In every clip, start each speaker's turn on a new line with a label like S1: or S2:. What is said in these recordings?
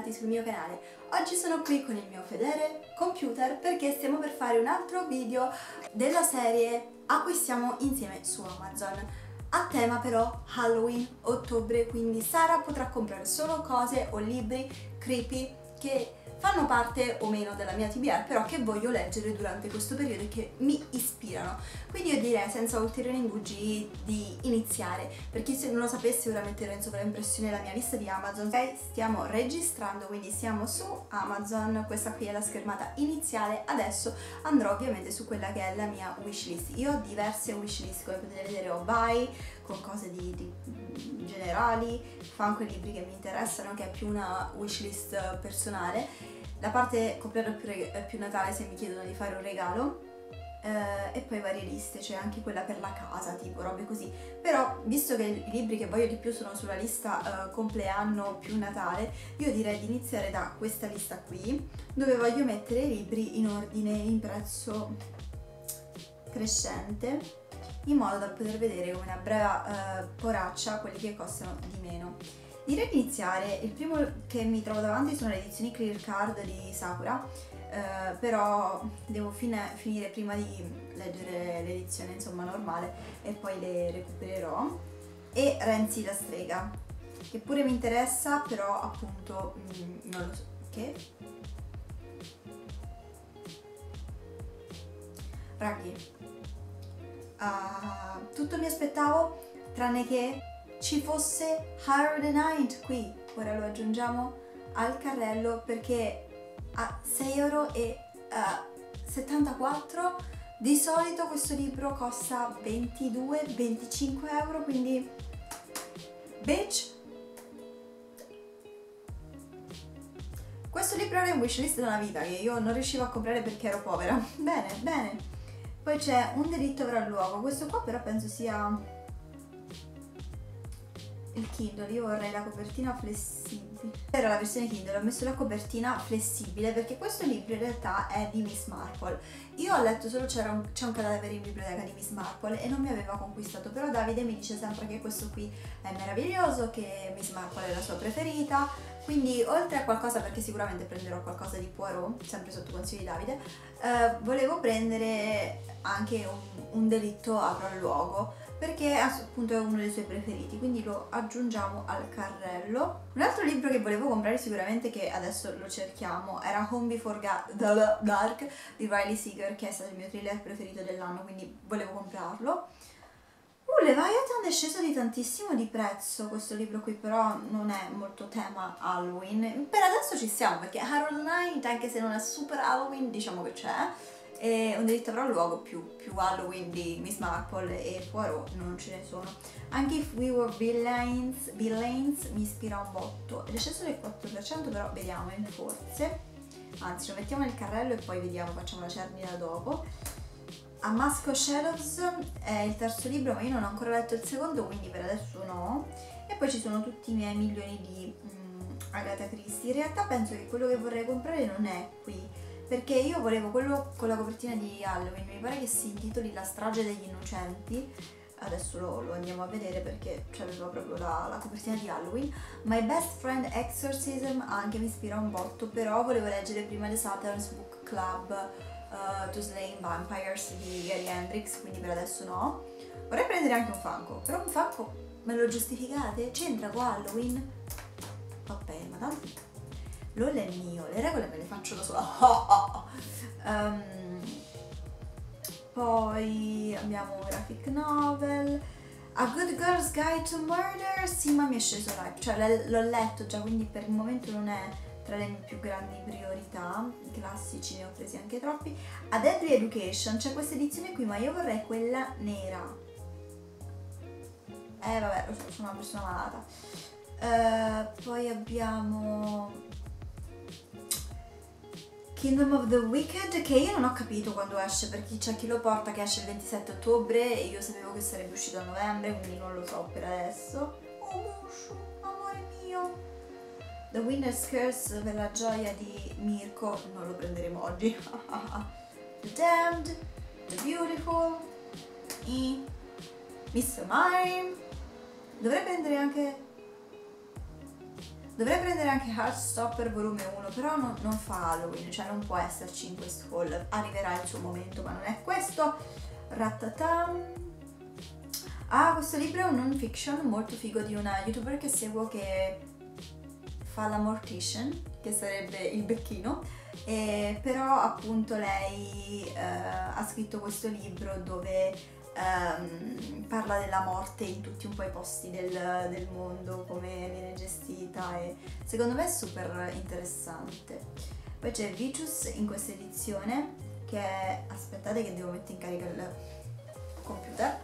S1: bentornati sul mio canale. Oggi sono qui con il mio fedele computer perché stiamo per fare un altro video della serie Acquistiamo insieme su Amazon. A tema però Halloween, ottobre, quindi Sara potrà comprare solo cose o libri creepy che fanno parte o meno della mia TBR, però che voglio leggere durante questo periodo e che mi ispirano. Quindi io direi senza ulteriori indugi di iniziare. Per chi non lo sapesse ora metterò in sovraimpressione la mia lista di Amazon. Ok, stiamo registrando, quindi siamo su Amazon, questa qui è la schermata iniziale. Adesso andrò ovviamente su quella che è la mia wishlist. Io ho diverse wishlist, come potete vedere ho buy con cose di, di generali, fanno quei libri che mi interessano, che è più una wishlist personale la parte compleanno più, più Natale se mi chiedono di fare un regalo eh, e poi varie liste, cioè anche quella per la casa, tipo robe così. Però, visto che i libri che voglio di più sono sulla lista eh, compleanno più Natale, io direi di iniziare da questa lista qui, dove voglio mettere i libri in ordine, in prezzo crescente, in modo da poter vedere una breve eh, poraccia quelli che costano di meno. Direi di iniziare, il primo che mi trovo davanti sono le edizioni Clear Card di Sakura, eh, però devo fine, finire prima di leggere l'edizione insomma normale e poi le recupererò. E Renzi la strega, che pure mi interessa, però appunto mh, mm, non lo so. Che? Raghi, uh, tutto mi aspettavo tranne che ci fosse Higher the Night qui. Ora lo aggiungiamo al carrello perché a 6,74 euro. Di solito questo libro costa 22-25 euro, quindi bitch! Questo libro era in wishlist da una vita che io non riuscivo a comprare perché ero povera. Bene, bene. Poi c'è Un delitto avrà luogo. Questo qua però penso sia il Kindle, io vorrei la copertina flessibile. Era la versione Kindle, ho messo la copertina flessibile perché questo libro in realtà è di Miss Marple. Io ho letto solo c'era un, c'è un cadavere in biblioteca di Miss Marple e non mi aveva conquistato, però Davide mi dice sempre che questo qui è meraviglioso, che Miss Marple è la sua preferita, quindi oltre a qualcosa, perché sicuramente prenderò qualcosa di Poirot, sempre sotto consiglio di Davide, eh, volevo prendere anche un, un delitto avrà luogo perché appunto è uno dei suoi preferiti, quindi lo aggiungiamo al carrello. Un altro libro che volevo comprare sicuramente, che adesso lo cerchiamo, era Home Before Dark di Riley Seeger, che è stato il mio thriller preferito dell'anno, quindi volevo comprarlo. Uh, Leviathan è sceso di tantissimo di prezzo questo libro qui, però non è molto tema Halloween. Per adesso ci siamo, perché Harold Knight, anche se non è super Halloween, diciamo che c'è e un delitto avrà luogo più, più Halloween di Miss Marple e Poirot non ce ne sono. Anche If We Were Villains, Villains mi ispira un botto. È sceso del 4% però vediamo forse. Anzi lo mettiamo nel carrello e poi vediamo facciamo la cernita dopo. A Mask Shadows è il terzo libro ma io non ho ancora letto il secondo quindi per adesso no. E poi ci sono tutti i miei milioni di um, Agatha Christie. In realtà penso che quello che vorrei comprare non è qui perché io volevo quello con la copertina di Halloween, mi pare che si intitoli La strage degli innocenti, adesso lo, lo andiamo a vedere perché c'aveva proprio la, la, copertina di Halloween. My Best Friend Exorcism anche mi ispira un botto, però volevo leggere prima The Saturn's Book Club uh, To Slay Vampires di Gary Hendrix, quindi per adesso no. Vorrei prendere anche un Funko, però un Funko me lo giustificate? C'entra con Halloween? Vabbè, ma tanto LOL è mio, le regole me le faccio da sola. um, poi abbiamo graphic novel. A Good Girl's Guide to Murder, sì ma mi è sceso l'hype, cioè l'ho letto già quindi per il momento non è tra le mie più grandi priorità, i classici ne ho presi anche troppi. A Deadly Education c'è questa edizione qui ma io vorrei quella nera. Eh vabbè, sono una persona malata. Uh, poi abbiamo Kingdom of the Wicked che io non ho capito quando esce perché c'è chi lo porta che esce il 27 ottobre e io sapevo che sarebbe uscito a novembre quindi non lo so per adesso. Oh Mushu, amore mio. The Winner's Curse per la gioia di Mirko non lo prenderemo oggi. The Damned The Beautiful e. Mr. Mime. Dovrei prendere anche Dovrei prendere anche Heartstopper volume 1, però non, non, fa Halloween, cioè non può esserci in questo haul. Arriverà il suo momento, ma non è questo. Ratatam. Ah, questo libro è un non fiction molto figo di una youtuber che seguo che fa la Mortician, che sarebbe il becchino. E però appunto lei eh, ha scritto questo libro dove ehm, parla della morte in tutti un po' i posti del, del, mondo, come viene gestita e secondo me è super interessante. Poi c'è Vicious in questa edizione che è... aspettate che devo mettere in carica il computer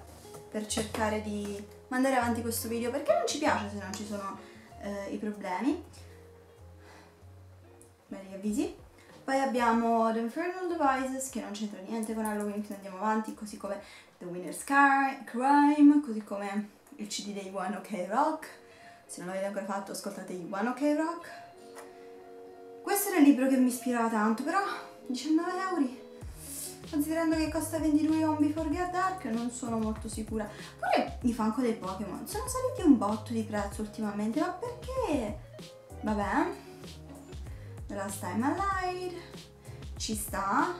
S1: per cercare di mandare avanti questo video perché non ci piace se non ci sono eh, i problemi. Bene, gli avvisi. Poi abbiamo The Infernal Devices che non c'entra niente con Halloween, quindi andiamo avanti, così come The Winner's Crime, così come il CD dei One OK Rock. Se non l'avete ancora fatto ascoltate i One OK Rock. Questo era il libro che mi ispirava tanto, però 19 euro. Considerando che costa 22 on Before Get Dark non sono molto sicura. Pure i fanco dei Pokémon sono saliti un botto di prezzo ultimamente, ma perché? Vabbè. The Last Time Alive, ci sta,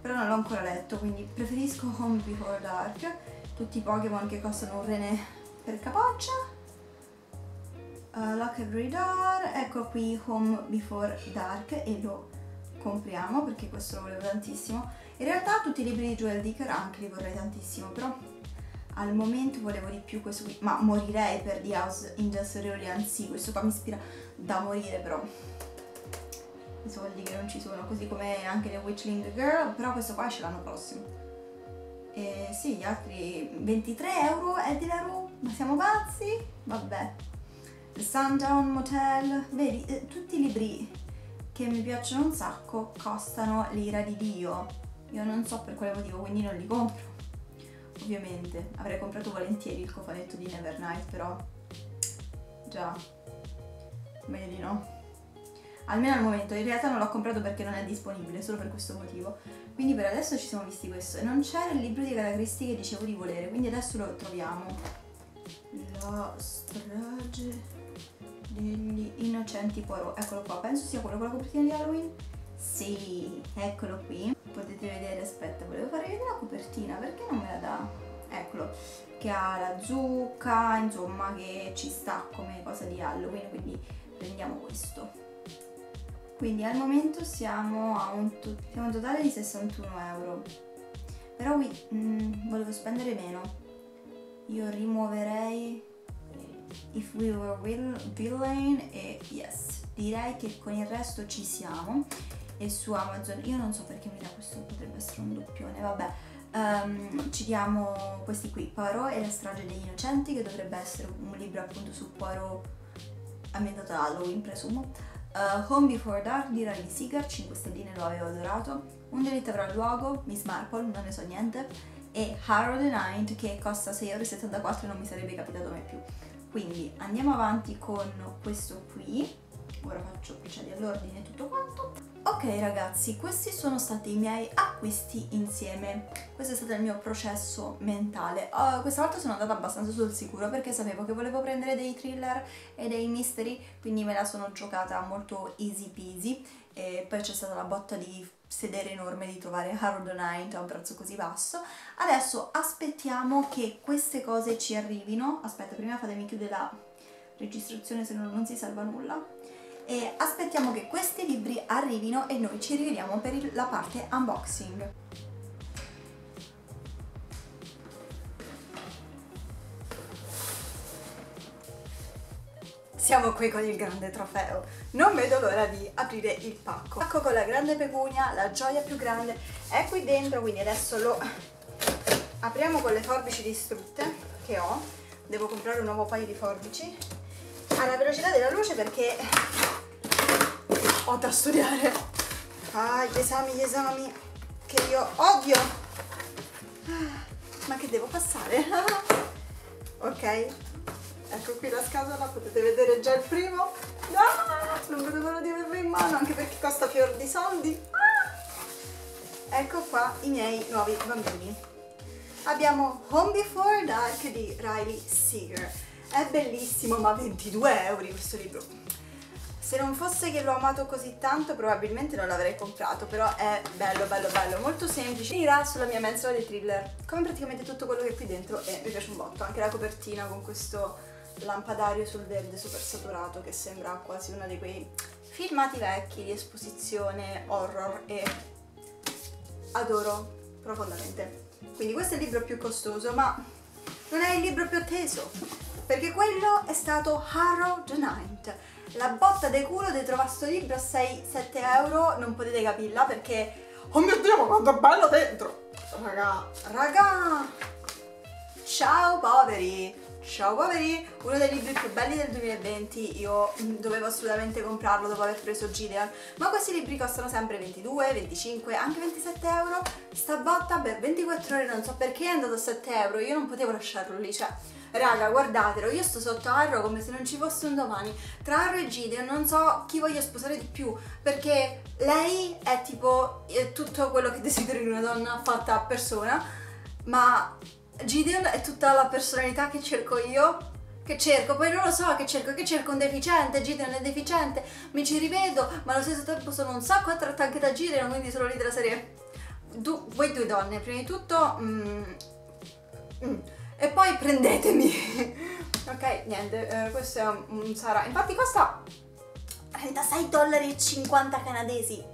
S1: però non l'ho ancora letto, quindi preferisco Home Before Dark, tutti i Pokémon che costano un rene per capoccia. Uh, Lock Every Door, ecco qui Home Before Dark e lo compriamo perché questo lo volevo tantissimo. In realtà tutti i libri di Joel Dicker anche li vorrei tantissimo, però al momento volevo di più questo qui, ma morirei per The House in Just Orleans, sì, questo qua mi ispira da morire però i soldi che non ci sono, così come anche le Witchling Girl, però questo qua esce l'anno prossimo. E sì, gli altri 23 euro è di la Rue, ma siamo pazzi? Vabbè. The Sundown Motel, vedi, eh, tutti i libri che mi piacciono un sacco costano l'ira di Dio. Io non so per quale motivo, quindi non li compro. Ovviamente, avrei comprato volentieri il cofanetto di Nevernight, però già, meglio di no almeno al momento, in realtà non l'ho comprato perché non è disponibile, solo per questo motivo. Quindi per adesso ci siamo visti questo e non c'era il libro di caratteristiche che dicevo di volere, quindi adesso lo troviamo. La strage degli innocenti Poirot, eccolo qua, penso sia quello con la copertina di Halloween. Sì, eccolo qui. Potete vedere, aspetta, volevo fare vedere la copertina, perché non me la dà? Eccolo, che ha la zucca, insomma, che ci sta come cosa di Halloween, quindi prendiamo questo quindi al momento siamo a un, to- siamo a un totale di 61 euro. Però qui mm, volevo spendere meno. Io rimuoverei If We Were will, Villain e Yes direi che con il resto ci siamo. E su Amazon io non so perché mi dà questo potrebbe essere un doppione vabbè. Um, ci diamo questi qui Poirot e la strage degli innocenti che dovrebbe essere un libro appunto su Poirot ambientato a Halloween presumo Uh, Home Before Dark di Riley Seeger, 5 stelline lo avevo adorato. Un delitto avrà luogo, Miss Marple, non ne so niente. E Harrow the Night che costa 6,74€ e non mi sarebbe capitato mai più. Quindi andiamo avanti con questo qui. Ora faccio procedi all'ordine tutto quanto. Ok ragazzi, questi sono stati i miei acquisti insieme. Questo è stato il mio processo mentale. Uh, questa volta sono andata abbastanza sul sicuro perché sapevo che volevo prendere dei thriller e dei mystery, quindi me la sono giocata molto easy peasy. E poi c'è stata la botta di sedere enorme di trovare Harrow the Night a un prezzo così basso. Adesso aspettiamo che queste cose ci arrivino. Aspetta, prima fatemi chiudere la registrazione se no non si salva nulla e aspettiamo che questi libri arrivino e noi ci rivediamo per la parte unboxing. Siamo qui con il grande trofeo. Non vedo l'ora di aprire il pacco. Pacco con la grande pecunia, la gioia più grande, è qui dentro, quindi adesso lo apriamo con le forbici distrutte che ho. Devo comprare un nuovo paio di forbici alla velocità della luce perché ho da studiare. Ah, gli esami, gli esami che io odio. Ma che devo passare? ok, ecco qui la scatola, potete vedere già il primo. Ah, non vedo l'ora di averlo in mano, anche perché costa fior di soldi. Ah. Ecco qua i miei nuovi bambini. Abbiamo Home Before Dark di Riley Seeger. È bellissimo, ma 22 euro questo libro Se non fosse che l'ho amato così tanto probabilmente non l'avrei comprato, però è bello, bello, bello, molto semplice. Finirà sulla mia mensola dei thriller, come praticamente tutto quello che è qui dentro e mi piace un botto, anche la copertina con questo lampadario sul verde super saturato che sembra quasi uno di quei filmati vecchi di esposizione horror e adoro profondamente. Quindi questo è il libro più costoso, ma non è il libro più atteso, perché quello è stato Harrow the Night. La botta de culo di trovare questo libro a 6-7 euro, non potete capirla perché... Oh mio Dio, ma quanto è bello dentro! Raga, raga! Ciao poveri! Ciao poveri, uno dei libri più belli del 2020, io mm, dovevo assolutamente comprarlo dopo aver preso Gideon, ma questi libri costano sempre 22, 25, anche 27 euro, sta botta per 24 ore non so perché è andato a 7 euro, io non potevo lasciarlo lì, cioè raga guardatelo, io sto sotto Arro come se non ci fosse un domani, tra Arro e Gideon non so chi voglio sposare di più, perché lei è tipo è tutto quello che desidero in una donna fatta a persona, ma Gideon è tutta la personalità che cerco io che cerco, poi non lo so che cerco, che cerco un deficiente, Gideon è deficiente, mi ci rivedo, ma allo stesso tempo sono un sacco attratta anche da Gideon, quindi sono lì della serie. Du, voi due donne, prima di tutto... Mm, mm, e poi prendetemi. ok, niente, eh, questo è un, Sara. Infatti costa 36 dollari e 50 canadesi.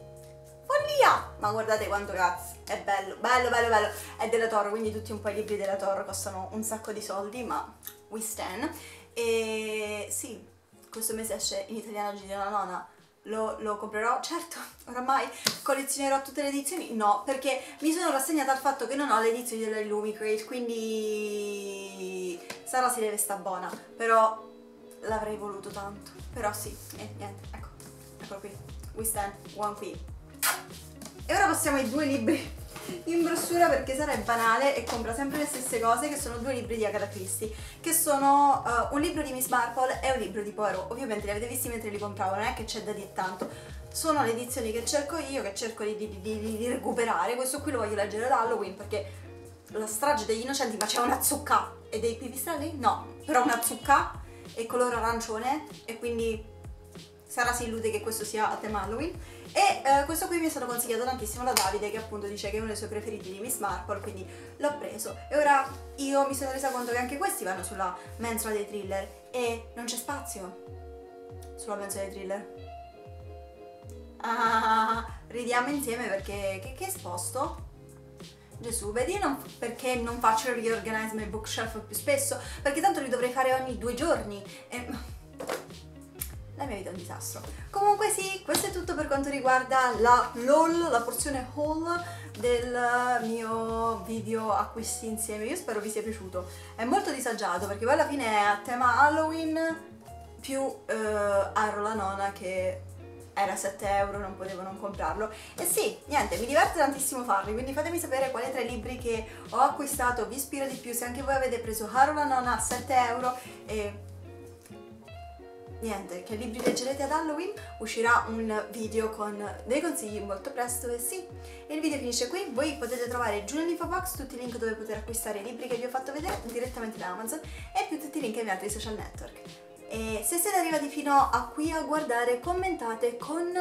S1: Follia! Ma guardate quanto cazzo è bello, bello, bello, bello. È della Toro, quindi tutti un po' i libri della Toro costano un sacco di soldi, ma we stand. E sì, questo mese esce in italiano Gideon la nona. Lo, lo, comprerò, certo, oramai collezionerò tutte le edizioni? No, perché mi sono rassegnata al fatto che non ho le edizioni della Illumicrate, quindi Sara si deve sta buona, però l'avrei voluto tanto. Però sì, e niente, ecco, eccolo qui, we stand, one qui. E ora passiamo ai due libri in brossura perché Sara è banale e compra sempre le stesse cose che sono due libri di Agatha Christie che sono uh, un libro di Miss Marple e un libro di Poirot. Ovviamente li avete visti mentre li compravo non è che c'è da dire tanto. Sono le edizioni che cerco io che cerco di, di, di, di recuperare. Questo qui lo voglio leggere da Halloween perché la strage degli innocenti ma c'è una zucca. E dei pipistrelli? no però una zucca e colore arancione e quindi Sara si illude che questo sia a tema Halloween e eh, questo qui mi è stato consigliato tantissimo da Davide che appunto dice che è uno dei suoi preferiti di Miss Marple, quindi l'ho preso. E ora io mi sono resa conto che anche questi vanno sulla mensola dei thriller e non c'è spazio sulla mensola dei thriller. Ah, ridiamo insieme perché che, che sposto? Gesù, vedi non, perché non faccio il reorganize my bookshelf più spesso? Perché tanto li dovrei fare ogni due giorni. E la mia vita è un disastro. Comunque sì, questo è tutto per quanto riguarda la LOL, la porzione haul del mio video acquisti insieme. Io spero vi sia piaciuto. È molto disagiato perché poi alla fine è a tema Halloween più eh, Arro la nona che era 7 euro, non potevo non comprarlo. E sì, niente, mi diverte tantissimo farli, quindi fatemi sapere quali tra i libri che ho acquistato vi ispira di più, se anche voi avete preso Haro la nonna a 7 euro e niente, che libri leggerete ad Halloween, uscirà un video con dei consigli molto presto e sì, il video finisce qui, voi potete trovare giù nell'info box tutti i link dove poter acquistare i libri che vi ho fatto vedere direttamente da Amazon e più tutti i link ai miei altri social network. E se siete arrivati fino a qui a guardare, commentate con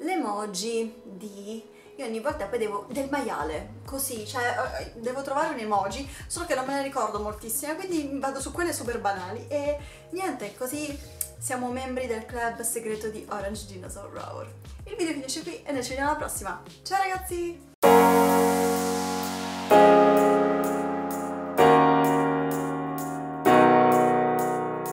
S1: l'emoji di io ogni volta poi devo del maiale, così, cioè eh, devo trovare un emoji, solo che non me ne ricordo moltissime, quindi vado su quelle super banali. E niente, così siamo membri del club segreto di Orange Dinosaur Roar. Il video finisce qui e noi ci vediamo alla prossima. Ciao ragazzi!